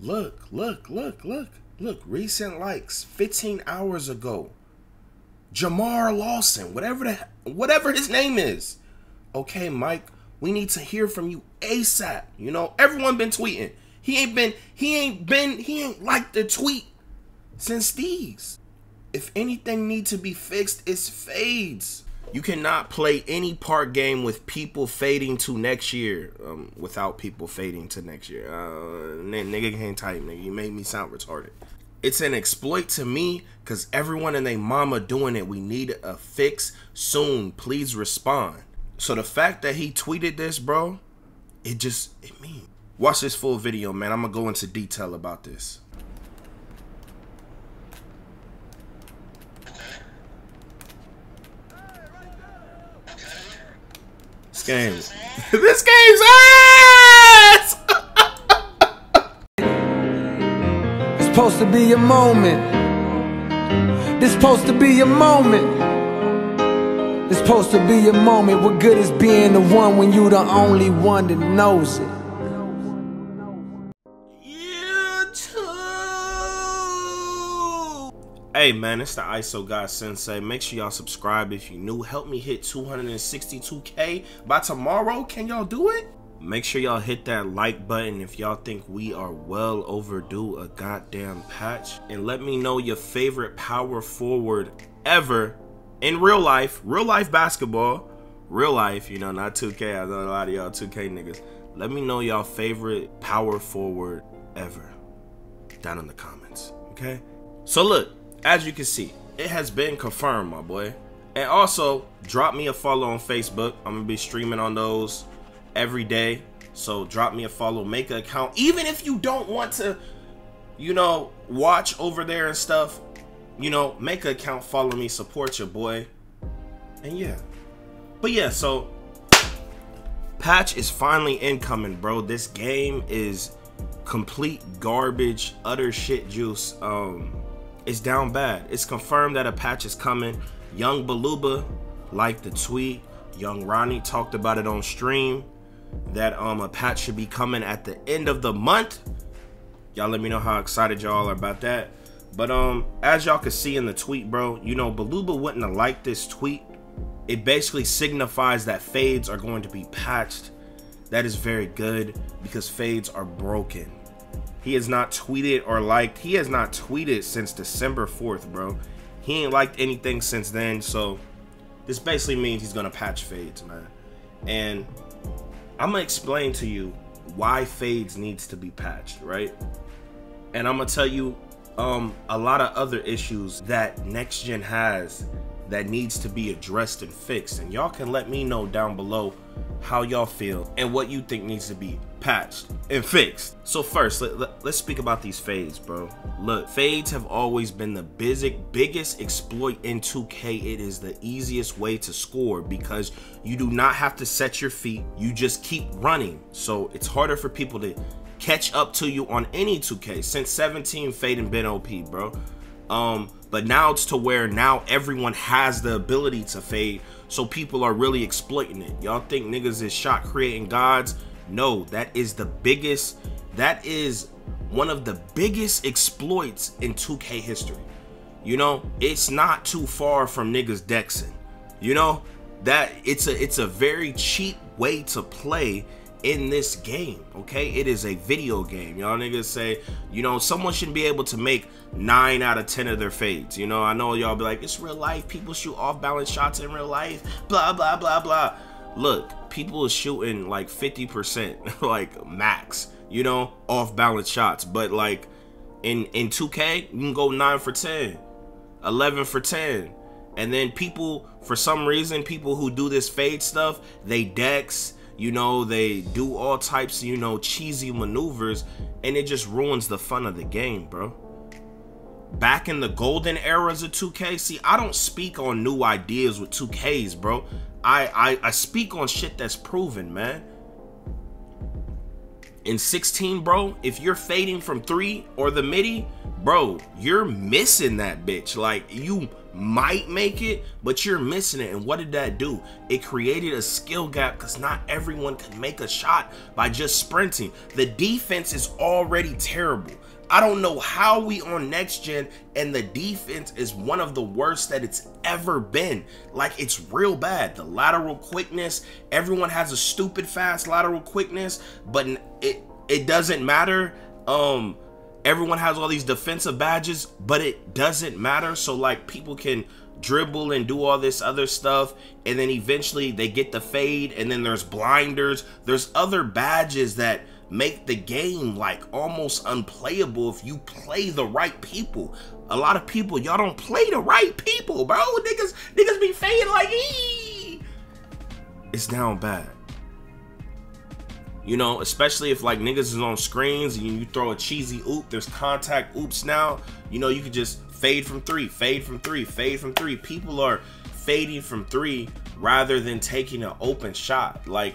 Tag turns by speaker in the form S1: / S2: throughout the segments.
S1: Look, look, look, look, look. Recent likes 15 hours ago. Jamar Lawson, whatever the whatever his name is. Okay, Mike, we need to hear from you ASAP. You know, everyone been tweeting. He ain't been he ain't been he ain't liked the tweet since these. If anything need to be fixed, it's fades. You cannot play any part game with people fading to next year um, without people fading to next year. Uh, nigga can't type, nigga. You made me sound retarded. It's an exploit to me because everyone and their mama doing it. We need a fix soon. Please respond. So the fact that he tweeted this, bro, it just, it means. Watch this full video, man. I'm going to go into detail about this. Game. this game's ass!
S2: it's supposed to be a moment. This supposed to be a moment. It's supposed to be a moment. What good is being the one when you the only one that knows it?
S1: Hey man, it's the ISO God Sensei. Make sure y'all subscribe if you new. Help me hit 262k by tomorrow. Can y'all do it? Make sure y'all hit that like button if y'all think we are well overdue a goddamn patch. And let me know your favorite power forward ever in real life, real life basketball, real life, you know, not 2K. I know a lot of y'all 2K niggas. Let me know y'all favorite power forward ever down in the comments, okay? So look, as you can see, it has been confirmed, my boy. And also, drop me a follow on Facebook. I'm gonna be streaming on those every day. So drop me a follow, make an account. Even if you don't want to, you know, watch over there and stuff, you know, make an account, follow me, support your boy. And yeah. But yeah, so patch is finally incoming, bro. This game is complete garbage, utter shit juice. Um it's down bad. It's confirmed that a patch is coming. Young Beluba liked the tweet. Young Ronnie talked about it on stream that um a patch should be coming at the end of the month. Y'all let me know how excited y'all are about that. But um as y'all can see in the tweet, bro, you know Beluba wouldn't have liked this tweet. It basically signifies that fades are going to be patched. That is very good because fades are broken. He has not tweeted or liked. He has not tweeted since December 4th, bro. He ain't liked anything since then. So this basically means he's gonna patch fades, man. And I'm gonna explain to you why fades needs to be patched, right? And I'm gonna tell you um, a lot of other issues that next gen has that needs to be addressed and fixed. And y'all can let me know down below how y'all feel and what you think needs to be patched and fixed. So first, let, let, us speak about these fades, bro. Look, fades have always been the basic, biggest exploit in 2K. It is the easiest way to score because you do not have to set your feet. You just keep running. So it's harder for people to catch up to you on any 2K. Since 17, fade and been OP, bro. Um, but now it's to where now everyone has the ability to fade, so people are really exploiting it. Y'all think niggas is shot creating gods? No, that is the biggest, that is one of the biggest exploits in 2K history. You know, it's not too far from niggas Dexing. You know, that it's a it's a very cheap way to play in this game, okay? It is a video game. Y'all niggas say, you know, someone shouldn't be able to make 9 out of 10 of their fades. You know, I know y'all be like, it's real life. People shoot off balance shots in real life. Blah, blah, blah, blah. Look, people are shooting like 50%, like max, you know, off balance shots. But like in, in 2K, you can go 9 for 10, 11 for 10. And then people, for some reason, people who do this fade stuff, they dex, you know, they do all types of, you know, cheesy maneuvers, and it just ruins the fun of the game, bro. Back in the golden eras of 2K, see, I don't speak on new ideas with 2Ks, bro. I, I, I speak on shit that's proven, man. In 16, bro, if you're fading from three or the midi, bro, you're missing that bitch. Like, you might make it, but you're missing it. And what did that do? It created a skill gap because not everyone can make a shot by just sprinting. The defense is already terrible. I don't know how we on next gen and the defense is one of the worst that it's ever been. Like it's real bad. The lateral quickness, everyone has a stupid fast lateral quickness, but it it doesn't matter. Um everyone has all these defensive badges, but it doesn't matter. So like people can dribble and do all this other stuff and then eventually they get the fade and then there's blinders. There's other badges that make the game like almost unplayable if you play the right people. A lot of people, y'all don't play the right people, bro. Niggas, niggas be fading like ee. It's down bad. You know, especially if like niggas is on screens and you throw a cheesy oop, there's contact oops now. You know, you could just fade from three, fade from three, fade from three. People are fading from three rather than taking an open shot. Like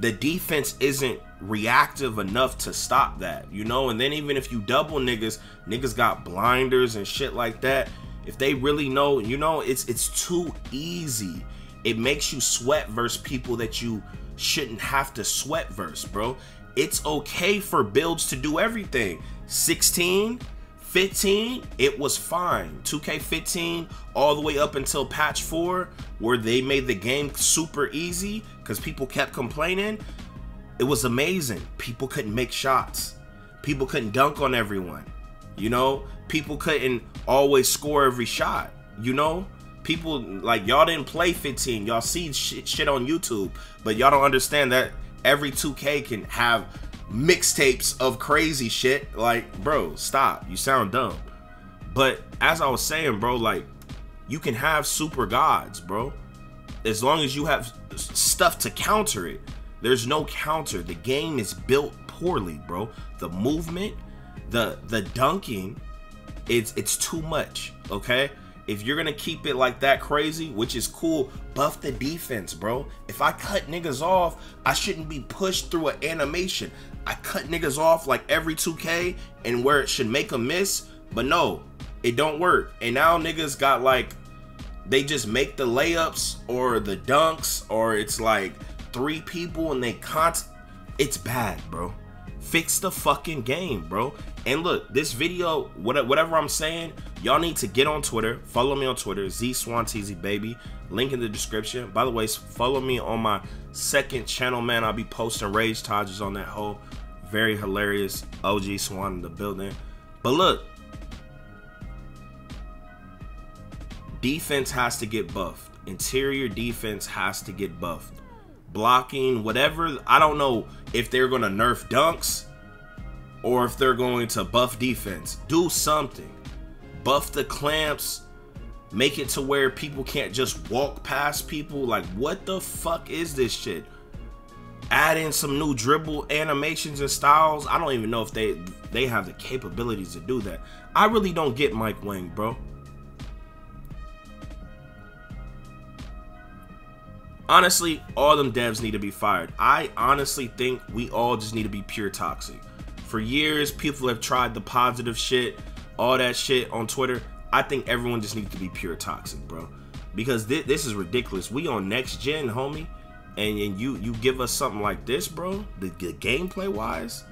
S1: the defense isn't reactive enough to stop that, you know? And then even if you double niggas, niggas got blinders and shit like that. If they really know, you know, it's it's too easy. It makes you sweat versus people that you shouldn't have to sweat versus, bro. It's okay for builds to do everything. 16, 15, it was fine. 2K15 all the way up until patch 4 where they made the game super easy cuz people kept complaining. It was amazing. People couldn't make shots. People couldn't dunk on everyone. You know, people couldn't always score every shot. You know, people like y'all didn't play 15. Y'all see shit, shit on YouTube, but y'all don't understand that every 2K can have mixtapes of crazy shit. Like, bro, stop. You sound dumb. But as I was saying, bro, like you can have super gods, bro. As long as you have stuff to counter it. There's no counter. The game is built poorly, bro. The movement, the the dunking, it's it's too much. Okay. If you're gonna keep it like that crazy, which is cool, buff the defense, bro. If I cut niggas off, I shouldn't be pushed through an animation. I cut niggas off like every 2K and where it should make a miss, but no, it don't work. And now niggas got like they just make the layups or the dunks or it's like three people and they can't. It's bad, bro. Fix the fucking game, bro. And look, this video, whatever I'm saying, y'all need to get on Twitter. Follow me on Twitter, Z Swan TZ Baby. Link in the description. By the way, follow me on my second channel, man. I'll be posting rage Todges on that whole very hilarious OG Swan in the building. But look, defense has to get buffed. Interior defense has to get buffed blocking, whatever. I don't know if they're going to nerf dunks or if they're going to buff defense. Do something. Buff the clamps. Make it to where people can't just walk past people. Like, what the fuck is this shit? Add in some new dribble animations and styles. I don't even know if they they have the capabilities to do that. I really don't get Mike Wang, bro. honestly, all them devs need to be fired. I honestly think we all just need to be pure toxic. For years, people have tried the positive shit, all that shit on Twitter. I think everyone just needs to be pure toxic, bro. Because th this is ridiculous. We on next gen, homie, and, and you you give us something like this, bro. The, the gameplay wise,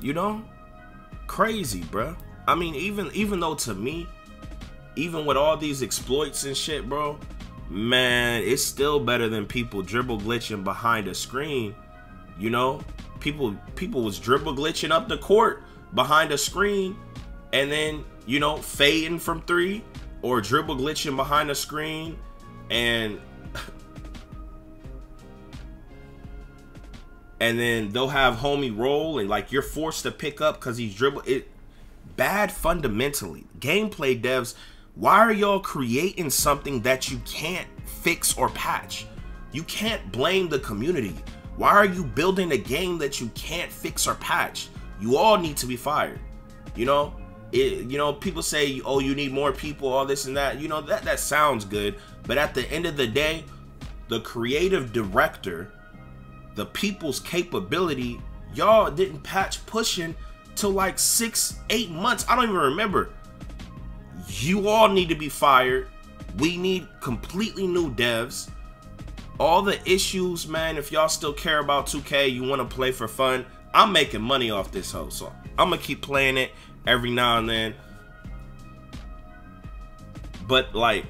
S1: you know, crazy, bro. I mean, even even though to me, even with all these exploits and shit, bro, man, it's still better than people dribble glitching behind a screen. You know, people people was dribble glitching up the court behind a screen, and then you know fading from three or dribble glitching behind the screen, and and then they'll have homie roll and like you're forced to pick up because he's dribble it. Bad fundamentally. Gameplay devs why are y'all creating something that you can't fix or patch? You can't blame the community. Why are you building a game that you can't fix or patch? You all need to be fired. You know, it, you know, people say, "Oh, you need more people, all this and that." You know, that that sounds good, but at the end of the day, the creative director, the people's capability, y'all didn't patch pushing till like 6 8 months. I don't even remember you all need to be fired. We need completely new devs. All the issues, man, if y'all still care about 2K, you want to play for fun, I'm making money off this hoe. So I'm going to keep playing it every now and then. But, like,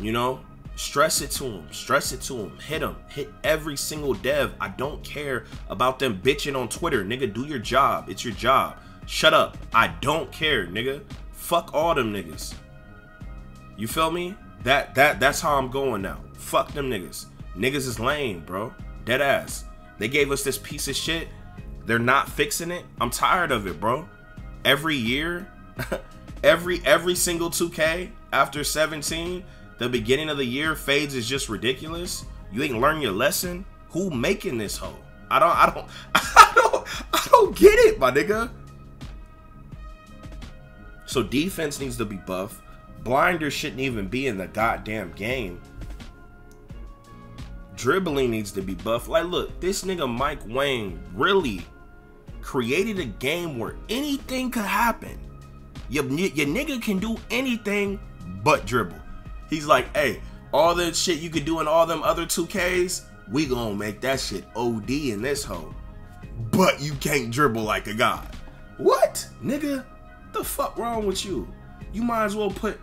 S1: you know, stress it to them. Stress it to them. Hit them. Hit every single dev. I don't care about them bitching on Twitter. Nigga, do your job. It's your job. Shut up. I don't care, nigga. Fuck all them niggas. You feel me? That that that's how I'm going now. Fuck them niggas. Niggas is lame, bro. Dead ass. They gave us this piece of shit. They're not fixing it. I'm tired of it, bro. Every year, every every single 2K after 17, the beginning of the year fades is just ridiculous. You ain't learn your lesson. Who making this hoe? I don't I don't I don't I don't get it, my nigga. So defense needs to be buff. Blinder shouldn't even be in the goddamn game. Dribbling needs to be buff. Like, look, this nigga Mike Wang really created a game where anything could happen. Your, your nigga can do anything but dribble. He's like, hey, all the shit you could do in all them other 2Ks, we gonna make that shit OD in this hole. But you can't dribble like a god. What? Nigga, the fuck wrong with you? You might as well put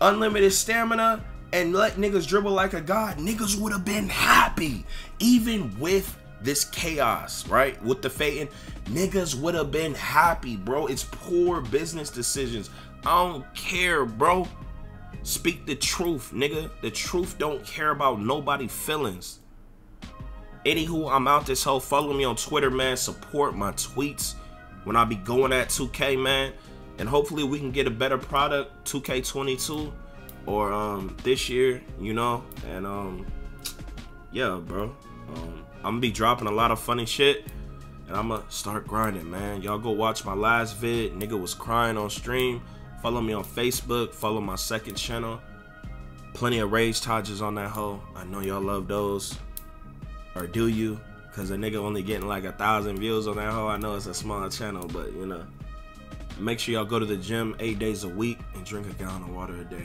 S1: unlimited stamina and let niggas dribble like a god. Niggas would have been happy. Even with this chaos, right? With the Phaeton, niggas would have been happy, bro. It's poor business decisions. I don't care, bro. Speak the truth, nigga. The truth don't care about nobody feelings. Anywho, I'm out this whole. Follow me on Twitter, man. Support my tweets when I be going at 2K, man. And hopefully we can get a better product, 2K22, or um this year, you know. And um, yeah, bro. Um, I'm gonna be dropping a lot of funny shit, and I'm gonna start grinding, man. Y'all go watch my last vid. Nigga was crying on stream. Follow me on Facebook. Follow my second channel. Plenty of rage touches on that hoe. I know y'all love those. Or do you? Cause a nigga only getting like a thousand views on that hoe. I know it's a small channel, but you know. Make sure y'all go to the gym eight days a week and drink a gallon of water a day.